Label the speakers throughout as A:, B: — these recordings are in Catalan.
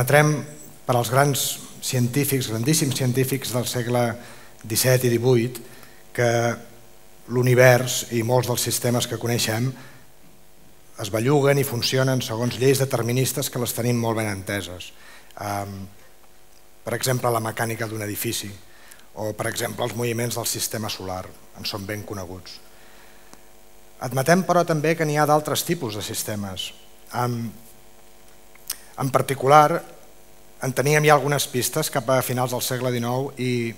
A: admetrem per als grans científics, grandíssims científics del segle XVII i XVIII, que l'univers i molts dels sistemes que coneixem es belluguen i funcionen segons lleis deterministes que les tenim molt ben enteses. Um, per exemple, la mecànica d'un edifici o, per exemple, els moviments del sistema solar, en són ben coneguts. Admetem, però, també que n'hi ha d'altres tipus de sistemes. Um, en particular, en teníem ja algunes pistes cap a finals del segle XIX i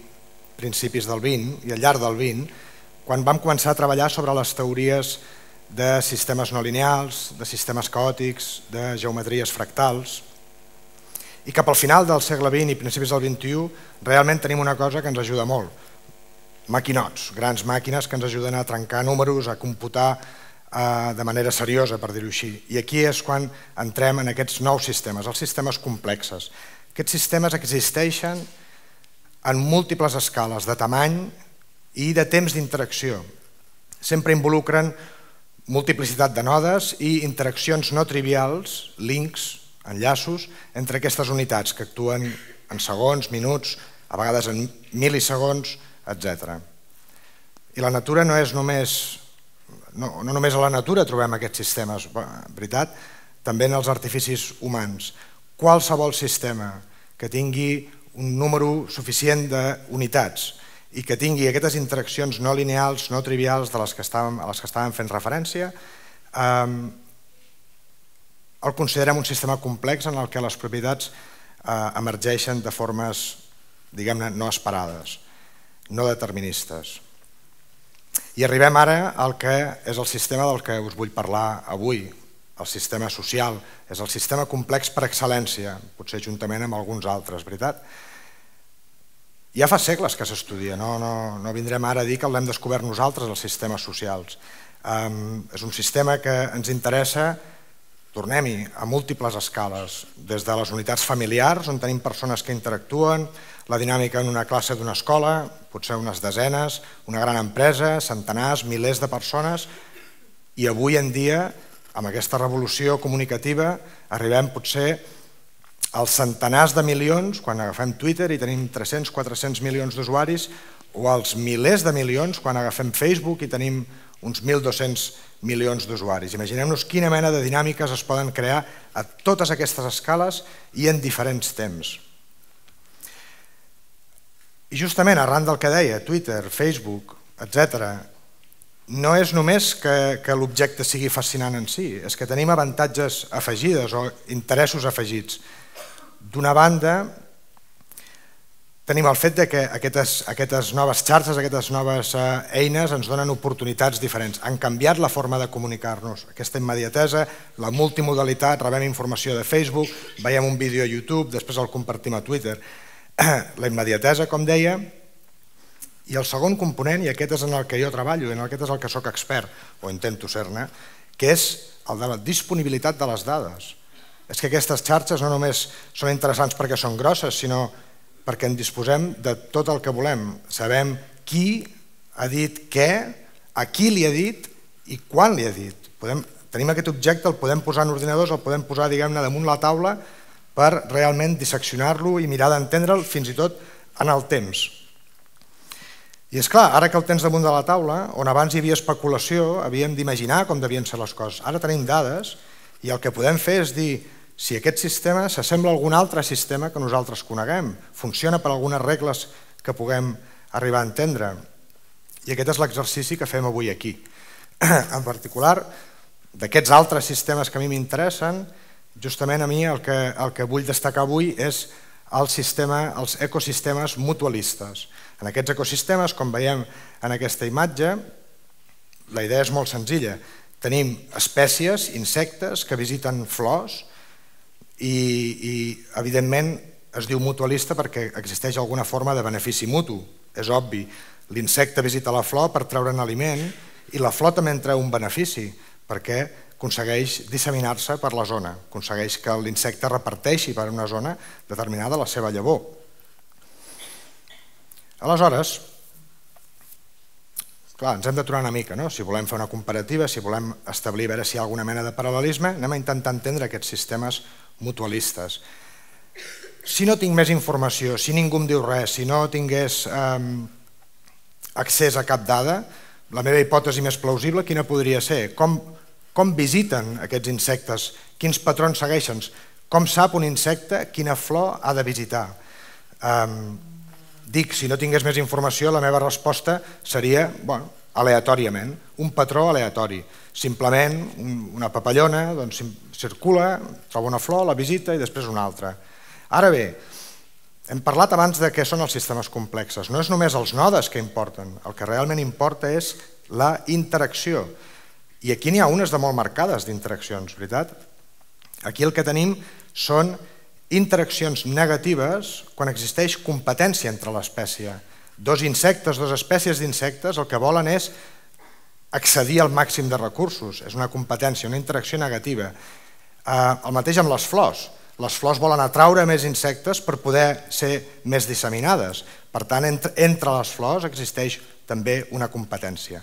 A: principis del XX, i al llarg del XX, quan vam començar a treballar sobre les teories de sistemes no lineals, de sistemes caòtics, de geometries fractals. I cap al final del segle XX i principis del XXI realment tenim una cosa que ens ajuda molt. Maquinots, grans màquines que ens ajuden a trencar números, a computar de manera seriosa, per dir-ho així. I aquí és quan entrem en aquests nous sistemes, els sistemes complexes. Aquests sistemes existeixen en múltiples escales de tamany i de temps d'interacció. Sempre involucren multiplicitat de nodes i interaccions no trivials, links, enllaços, entre aquestes unitats que actuen en segons, minuts, a vegades en mil·lisegons, etc. I la natura no és només... No, no només a la natura trobem aquests sistemes, veritat? També en els artificis humans. Qualsevol sistema que tingui un número suficient d'unitats, i que tingui aquestes interaccions no lineals, no trivials de les que estàvem, a les que estàvem fent referència, eh, el considerem un sistema complex en el que les propietats eh, emergeixen de formes, diguem-ne, no esperades, no deterministes. I arribem ara al que és el sistema del que us vull parlar avui, el sistema social. És el sistema complex per excel·lència, potser juntament amb alguns altres, veritat? Ja fa segles que s'estudia, no, no, no vindrem ara a dir que l'hem descobert nosaltres, els sistemes socials. Um, és un sistema que ens interessa, tornem-hi, a múltiples escales, des de les unitats familiars, on tenim persones que interactuen, la dinàmica en una classe d'una escola, potser unes desenes, una gran empresa, centenars, milers de persones, i avui en dia, amb aquesta revolució comunicativa, arribem potser als centenars de milions, quan agafem Twitter i tenim 300-400 milions d'usuaris, o als milers de milions quan agafem Facebook i tenim uns 1.200 milions d'usuaris. Imaginem-nos quina mena de dinàmiques es poden crear a totes aquestes escales i en diferents temps. I justament arran del que deia, Twitter, Facebook, etc., no és només que, que l'objecte sigui fascinant en si, és que tenim avantatges afegides o interessos afegits. D'una banda, tenim el fet de que aquestes, aquestes noves xarxes, aquestes noves eh, eines ens donen oportunitats diferents. Han canviat la forma de comunicar-nos. Aquesta immediatesa, la multimodalitat, rebem informació de Facebook, veiem un vídeo a YouTube, després el compartim a Twitter. La immediatesa, com deia, i el segon component, i aquest és en el que jo treballo, en aquest és el que sóc expert, o intento ser-ne, que és el de la disponibilitat de les dades és que aquestes xarxes no només són interessants perquè són grosses, sinó perquè en disposem de tot el que volem. Sabem qui ha dit què, a qui li ha dit i quan li ha dit. Podem, tenim aquest objecte, el podem posar en ordinadors, el podem posar diguem-ne damunt la taula per realment disseccionar-lo i mirar d'entendre'l fins i tot en el temps. I és clar, ara que el tens damunt de la taula, on abans hi havia especulació, havíem d'imaginar com devien ser les coses. Ara tenim dades i el que podem fer és dir si aquest sistema s'assembla a algun altre sistema que nosaltres coneguem, funciona per algunes regles que puguem arribar a entendre. I aquest és l'exercici que fem avui aquí. En particular, d'aquests altres sistemes que a mi m'interessen, justament a mi el que, el que vull destacar avui és el sistema, els ecosistemes mutualistes. En aquests ecosistemes, com veiem en aquesta imatge, la idea és molt senzilla. Tenim espècies, insectes, que visiten flors, i, i evidentment es diu mutualista perquè existeix alguna forma de benefici mutu, és obvi. L'insecte visita la flor per treure'n aliment i la flor també en treu un benefici perquè aconsegueix disseminar-se per la zona, aconsegueix que l'insecte reparteixi per una zona determinada la seva llavor. Aleshores, clar, ens hem d'aturar una mica, no? si volem fer una comparativa, si volem establir a veure si hi ha alguna mena de paral·lelisme, anem a intentar entendre aquests sistemes mutualistes. si no tinc més informació, si ningú em diu res, si no tingués eh, accés a cap dada, la meva hipòtesi més plausible quina podria ser? Com, com visiten aquests insectes? Quins patrons segueixen? Com sap un insecte quina flor ha de visitar? Eh, dic, si no tingués més informació, la meva resposta seria, bueno, aleatòriament, un patró aleatori. Simplement una papallona doncs, circula, troba una flor, la visita i després una altra. Ara bé, hem parlat abans de què són els sistemes complexes. No és només els nodes que importen, el que realment importa és la interacció. I aquí n'hi ha unes de molt marcades d'interaccions, veritat? Aquí el que tenim són interaccions negatives quan existeix competència entre l'espècie. Dos insectes, dues espècies d'insectes, el que volen és accedir al màxim de recursos. És una competència, una interacció negativa. Eh, el mateix amb les flors. Les flors volen atraure més insectes per poder ser més disseminades. Per tant, entre les flors existeix també una competència.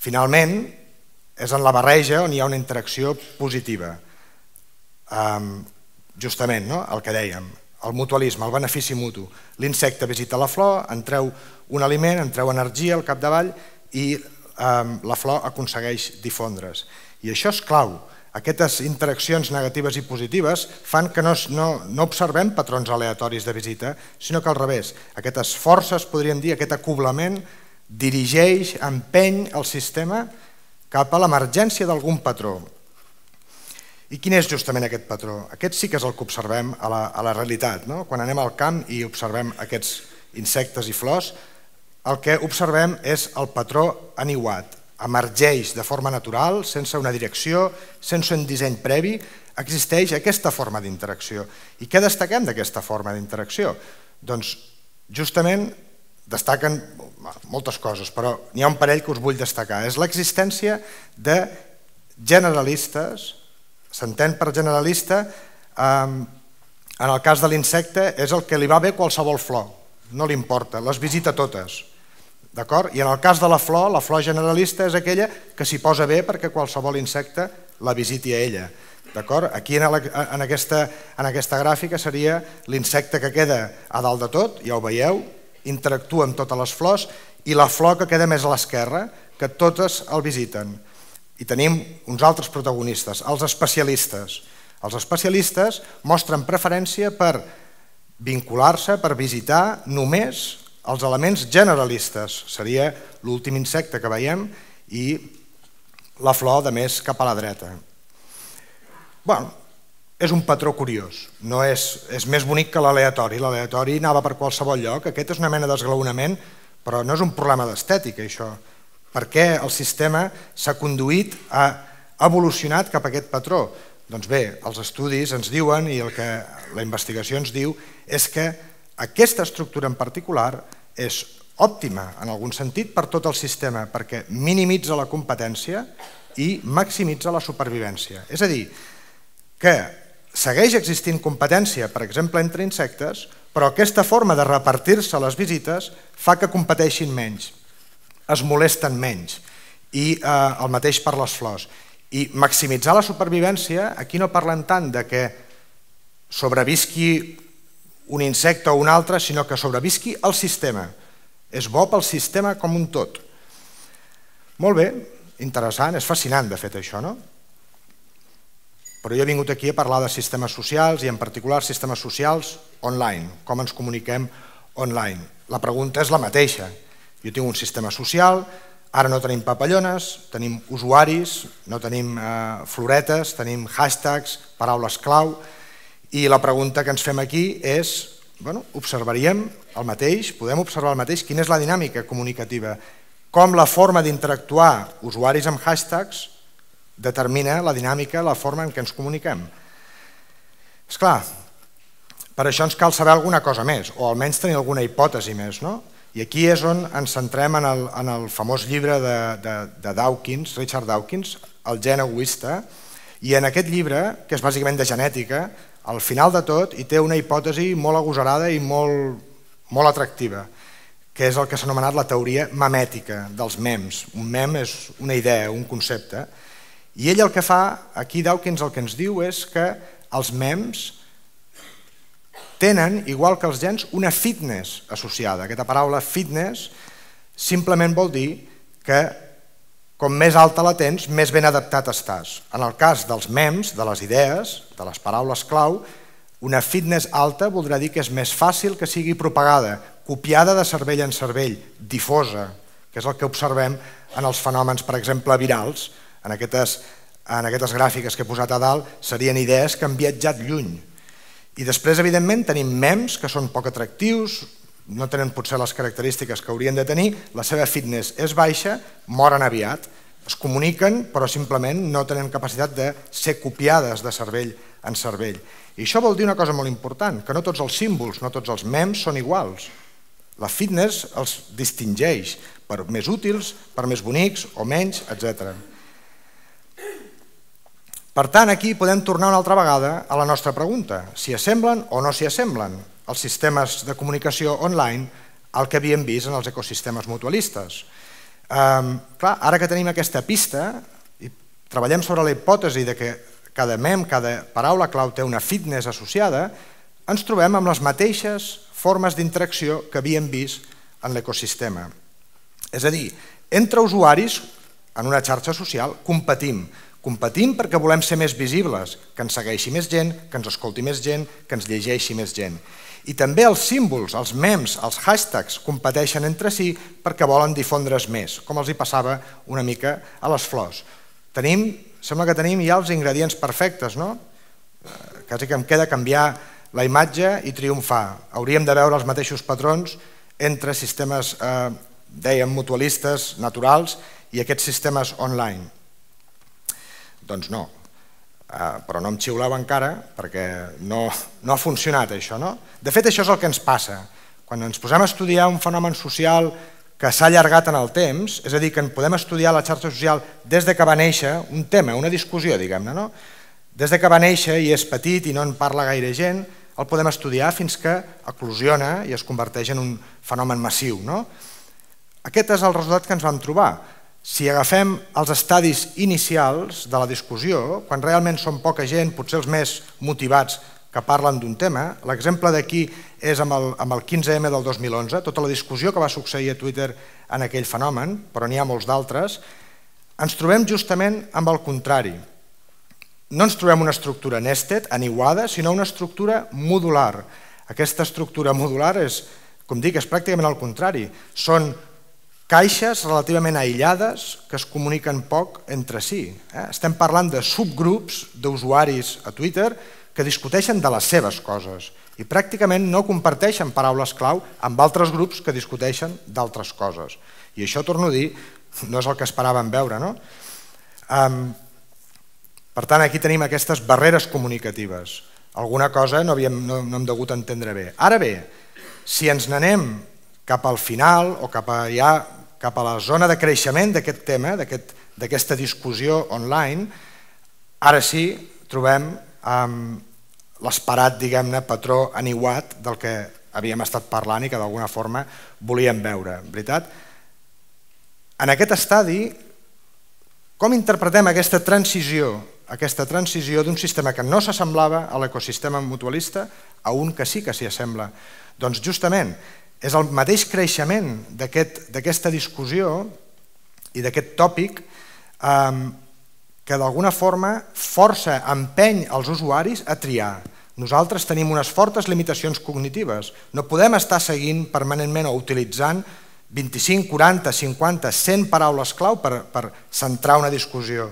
A: Finalment, és en la barreja on hi ha una interacció positiva. Justament, no? el que dèiem, el mutualisme, el benefici mutu. L'insecte visita la flor, en treu un aliment, en treu energia al capdavall i la flor aconsegueix difondre's. I això és clau. Aquestes interaccions negatives i positives fan que no, no, no observem patrons aleatoris de visita, sinó que al revés. Aquestes forces, podríem dir, aquest acoblament, dirigeix, empeny el sistema cap a l'emergència d'algun patró. I quin és justament aquest patró? Aquest sí que és el que observem a la, a la realitat. No? Quan anem al camp i observem aquests insectes i flors, el que observem és el patró aniuat, emergeix de forma natural, sense una direcció, sense un disseny previ, existeix aquesta forma d'interacció. I què destaquem d'aquesta forma d'interacció? Doncs justament destaquen moltes coses, però n'hi ha un parell que us vull destacar. És l'existència de generalistes, s'entén per generalista, en el cas de l'insecte és el que li va bé qualsevol flor, no li importa, les visita totes. D'acord? I en el cas de la flor, la flor generalista és aquella que s'hi posa bé perquè qualsevol insecte la visiti a ella. D'acord? Aquí en, la, en, aquesta, en aquesta gràfica seria l'insecte que queda a dalt de tot, ja ho veieu, interactua amb totes les flors, i la flor que queda més a l'esquerra, que totes el visiten. I tenim uns altres protagonistes, els especialistes. Els especialistes mostren preferència per vincular-se, per visitar només els elements generalistes. Seria l'últim insecte que veiem i la flor de més cap a la dreta. Bueno, és un patró curiós, no és, és més bonic que l'aleatori, l'aleatori anava per qualsevol lloc, aquest és una mena d'esglaonament, però no és un problema d'estètica això, perquè el sistema s'ha conduït, ha evolucionat cap a aquest patró. Doncs bé, els estudis ens diuen i el que la investigació ens diu és que aquesta estructura en particular és òptima en algun sentit per tot el sistema perquè minimitza la competència i maximitza la supervivència. És a dir, que segueix existint competència, per exemple, entre insectes, però aquesta forma de repartir-se les visites fa que competeixin menys, es molesten menys, i eh, el mateix per les flors. I maximitzar la supervivència, aquí no parlem tant de que sobrevisqui un insecte o un altre, sinó que sobrevisqui el sistema. És bo pel sistema com un tot. Molt bé, interessant, és fascinant de fet això, no? Però jo he vingut aquí a parlar de sistemes socials i en particular sistemes socials online, com ens comuniquem online. La pregunta és la mateixa. Jo tinc un sistema social, ara no tenim papallones, tenim usuaris, no tenim eh, floretes, tenim hashtags, paraules clau, i la pregunta que ens fem aquí és, bueno, observaríem el mateix, podem observar el mateix, quina és la dinàmica comunicativa, com la forma d'interactuar usuaris amb hashtags determina la dinàmica, la forma en què ens comuniquem. És clar, per això ens cal saber alguna cosa més, o almenys tenir alguna hipòtesi més. No? I aquí és on ens centrem en el, en el famós llibre de, de, de Dawkins, Richard Dawkins, El gen egoista, i en aquest llibre, que és bàsicament de genètica, al final de tot hi té una hipòtesi molt agosarada i molt, molt atractiva, que és el que s'ha anomenat la teoria memètica dels mems. Un mem és una idea, un concepte. I ell el que fa, aquí Dawkins el que ens diu és que els mems tenen, igual que els gens, una fitness associada. Aquesta paraula fitness simplement vol dir que com més alta la tens, més ben adaptat estàs. En el cas dels mems, de les idees, de les paraules clau, una fitness alta voldrà dir que és més fàcil que sigui propagada, copiada de cervell en cervell, difosa, que és el que observem en els fenòmens, per exemple, virals. En aquestes, en aquestes gràfiques que he posat a dalt serien idees que han viatjat lluny. I després, evidentment, tenim mems que són poc atractius, no tenen potser les característiques que haurien de tenir, la seva fitness és baixa, moren aviat, es comuniquen però simplement no tenen capacitat de ser copiades de cervell en cervell. I això vol dir una cosa molt important, que no tots els símbols, no tots els mems són iguals. La fitness els distingeix per més útils, per més bonics o menys, etc. Per tant, aquí podem tornar una altra vegada a la nostra pregunta, si assemblen o no s'hi assemblen els sistemes de comunicació online al que havíem vist en els ecosistemes mutualistes. Um, clar, ara que tenim aquesta pista i treballem sobre la hipòtesi de que cada mem, cada paraula clau té una fitness associada, ens trobem amb les mateixes formes d'interacció que havíem vist en l'ecosistema. És a dir, entre usuaris en una xarxa social competim. Competim perquè volem ser més visibles, que ens segueixi més gent, que ens escolti més gent, que ens llegeixi més gent. I també els símbols, els memes, els hashtags competeixen entre si perquè volen difondre's més, com els hi passava una mica a les flors. Tenim, sembla que tenim ja els ingredients perfectes, no? Eh, quasi que em queda canviar la imatge i triomfar. Hauríem de veure els mateixos patrons entre sistemes, eh, dèiem, mutualistes, naturals, i aquests sistemes online. Doncs no, Uh, però no em xiuleu encara perquè no, no ha funcionat això. No? De fet, això és el que ens passa. Quan ens posem a estudiar un fenomen social que s'ha allargat en el temps, és a dir, que en podem estudiar la xarxa social des de que va néixer, un tema, una discussió, diguem-ne, no? des de que va néixer i és petit i no en parla gaire gent, el podem estudiar fins que eclosiona i es converteix en un fenomen massiu. No? Aquest és el resultat que ens vam trobar si agafem els estadis inicials de la discussió, quan realment són poca gent, potser els més motivats que parlen d'un tema, l'exemple d'aquí és amb el, amb el 15M del 2011, tota la discussió que va succeir a Twitter en aquell fenomen, però n'hi ha molts d'altres, ens trobem justament amb el contrari. No ens trobem una estructura nested, aniuada, sinó una estructura modular. Aquesta estructura modular és, com dic, és pràcticament el contrari. Són caixes relativament aïllades que es comuniquen poc entre si. Eh? Estem parlant de subgrups d'usuaris a Twitter que discuteixen de les seves coses i pràcticament no comparteixen paraules clau amb altres grups que discuteixen d'altres coses. I això, torno a dir, no és el que esperàvem veure. No? Um, per tant, aquí tenim aquestes barreres comunicatives. Alguna cosa no, havíem, no, no hem degut entendre bé. Ara bé, si ens n'anem cap al final o cap a ja cap a la zona de creixement d'aquest tema, d'aquesta aquest, discussió online, ara sí trobem um, l'esperat, diguem-ne, patró aniuat del que havíem estat parlant i que d'alguna forma volíem veure, veritat? En aquest estadi, com interpretem aquesta transició, aquesta transició d'un sistema que no s'assemblava a l'ecosistema mutualista a un que sí que s'hi assembla? Doncs justament és el mateix creixement d'aquesta aquest, discussió i d'aquest tòpic eh, que d'alguna forma força, empeny els usuaris a triar. Nosaltres tenim unes fortes limitacions cognitives. No podem estar seguint permanentment o utilitzant 25, 40, 50, 100 paraules clau per, per centrar una discussió.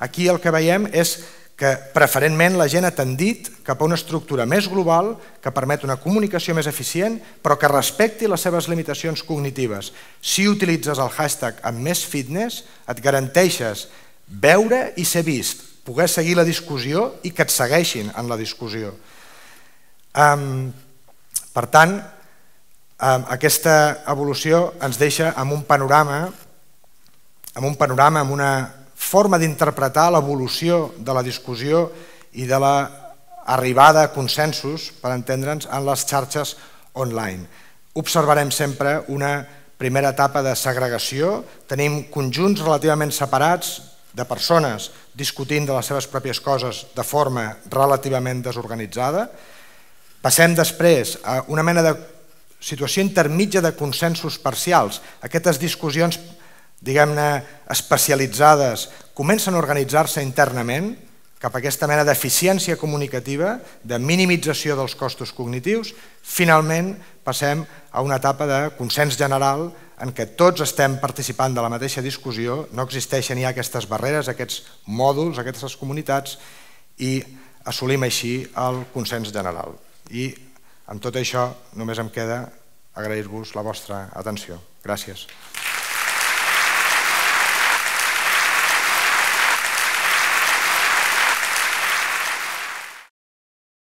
A: Aquí el que veiem és que preferentment la gent ha tendit cap a una estructura més global que permet una comunicació més eficient però que respecti les seves limitacions cognitives. Si utilitzes el hashtag amb més fitness et garanteixes veure i ser vist, poder seguir la discussió i que et segueixin en la discussió. Um, per tant, um, aquesta evolució ens deixa amb un panorama amb un panorama, amb una forma d'interpretar l'evolució de la discussió i de l'arribada a consensos, per entendre'ns, en les xarxes online. Observarem sempre una primera etapa de segregació, tenim conjunts relativament separats de persones discutint de les seves pròpies coses de forma relativament desorganitzada. Passem després a una mena de situació intermitja de consensos parcials. Aquestes discussions, diguem-ne, especialitzades, comencen a organitzar-se internament cap a aquesta mena d'eficiència comunicativa, de minimització dels costos cognitius. Finalment, passem a una etapa de consens general en què tots estem participant de la mateixa discussió, no existeixen ja aquestes barreres, aquests mòduls, aquestes comunitats, i assolim així el consens general. I amb tot això només em queda agrair-vos la vostra atenció. Gràcies.